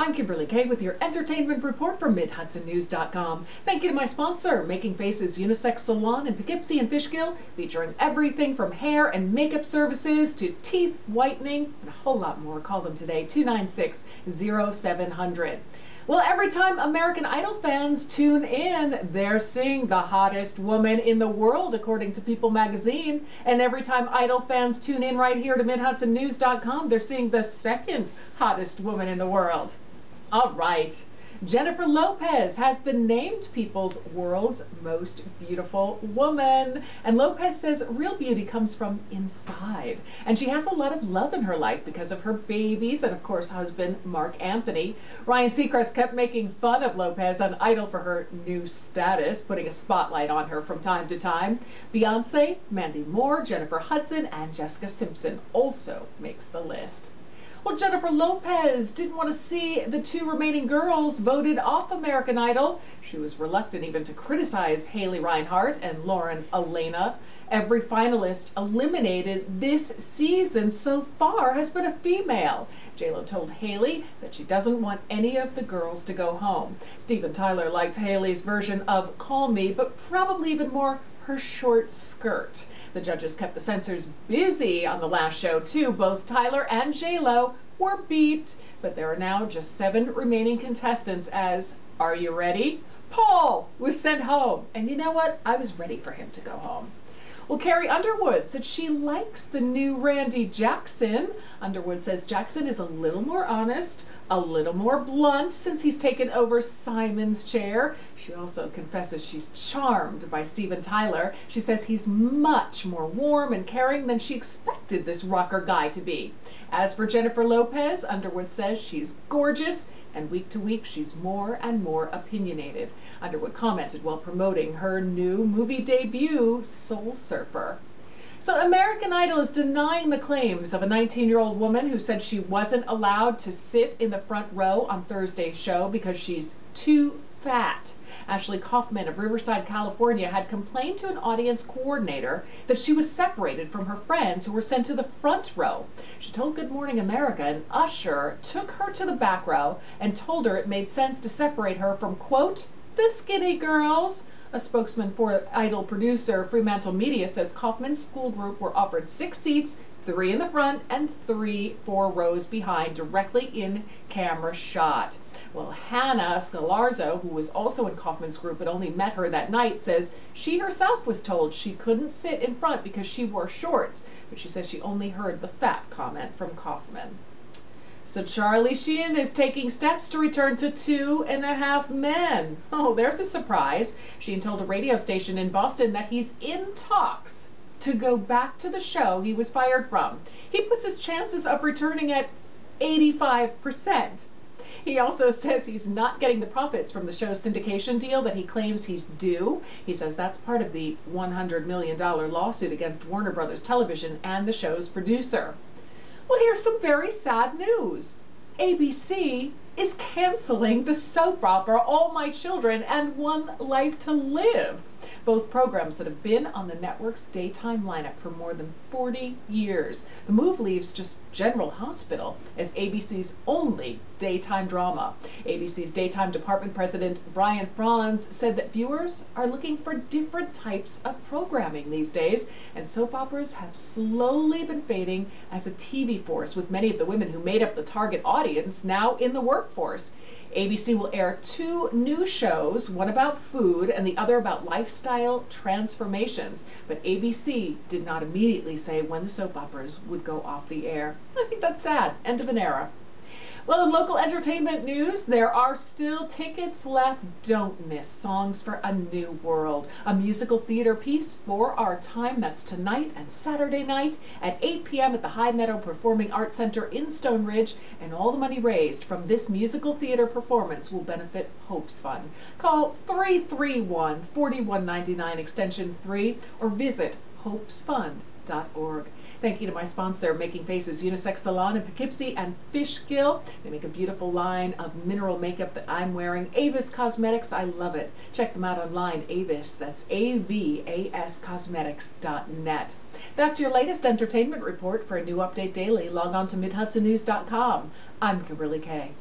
I'm Kimberly Kay with your entertainment report from MidHudsonNews.com. Thank you to my sponsor, Making Faces Unisex Salon in Poughkeepsie and Fishkill, featuring everything from hair and makeup services to teeth whitening and a whole lot more. Call them today, 296 0700. Well, every time American Idol fans tune in, they're seeing the hottest woman in the world, according to People magazine. And every time Idol fans tune in right here to MidHudsonNews.com, they're seeing the second hottest woman in the world. All right. Jennifer Lopez has been named People's World's Most Beautiful Woman. And Lopez says real beauty comes from inside. And she has a lot of love in her life because of her babies and, of course, husband Marc Anthony. Ryan Seacrest kept making fun of Lopez on Idol for her new status, putting a spotlight on her from time to time. Beyonce, Mandy Moore, Jennifer Hudson, and Jessica Simpson also makes the list. Well, Jennifer Lopez didn't want to see the two remaining girls voted off American Idol. She was reluctant even to criticize Haley Reinhart and Lauren Alaina. Every finalist eliminated this season so far has been a female. JLo told Haley that she doesn't want any of the girls to go home. Steven Tyler liked Haley's version of Call Me, but probably even more her short skirt. The judges kept the censors busy on the last show, too. Both Tyler and JLo were beeped, but there are now just seven remaining contestants as, are you ready? Paul was sent home. And you know what? I was ready for him to go home. Well, Carrie Underwood said she likes the new Randy Jackson. Underwood says Jackson is a little more honest, a little more blunt since he's taken over Simon's chair. She also confesses she's charmed by Steven Tyler. She says he's much more warm and caring than she expected this rocker guy to be. As for Jennifer Lopez, Underwood says she's gorgeous and week to week she's more and more opinionated. Underwood commented while promoting her new movie debut, Soul Surfer. So American Idol is denying the claims of a 19-year-old woman who said she wasn't allowed to sit in the front row on Thursday's show because she's too fat. Ashley Kaufman of Riverside, California had complained to an audience coordinator that she was separated from her friends who were sent to the front row. She told Good Morning America an usher took her to the back row and told her it made sense to separate her from, quote, the skinny girls. A spokesman for Idol producer Fremantle Media says Kaufman's school group were offered six seats, three in the front and three four rows behind, directly in camera shot. Well, Hannah Scalarzo, who was also in Kaufman's group but only met her that night, says she herself was told she couldn't sit in front because she wore shorts, but she says she only heard the fat comment from Kaufman. So Charlie Sheen is taking steps to return to Two and a Half Men. Oh, there's a surprise. Sheen told a radio station in Boston that he's in talks to go back to the show he was fired from. He puts his chances of returning at 85%. He also says he's not getting the profits from the show's syndication deal that he claims he's due. He says that's part of the $100 million lawsuit against Warner Brothers Television and the show's producer. Well, here's some very sad news. ABC is canceling the soap opera All My Children and One Life to Live both programs that have been on the network's daytime lineup for more than 40 years. The move leaves just General Hospital as ABC's only daytime drama. ABC's daytime department president Brian Frons said that viewers are looking for different types of programming these days, and soap operas have slowly been fading as a TV force, with many of the women who made up the target audience now in the workforce. ABC will air two new shows, one about food and the other about lifestyle transformations. But ABC did not immediately say when the soap operas would go off the air. I think that's sad. End of an era. Well, in local entertainment news, there are still tickets left. Don't miss Songs for a New World, a musical theater piece for our time. That's tonight and Saturday night at 8 p.m. at the High Meadow Performing Arts Center in Stone Ridge. And all the money raised from this musical theater performance will benefit Hope's Fund. Call 331 4199 extension 3 or visit hopesfund.org. Thank you to my sponsor, Making Faces Unisex Salon in Poughkeepsie and Fishkill. They make a beautiful line of mineral makeup that I'm wearing. Avas Cosmetics, I love it. Check them out online, Avas. That's A-V-A-S Cosmetics.net. That's your latest entertainment report. For a new update daily, log on to MidHudsonNews.com. I'm Kimberly Kay.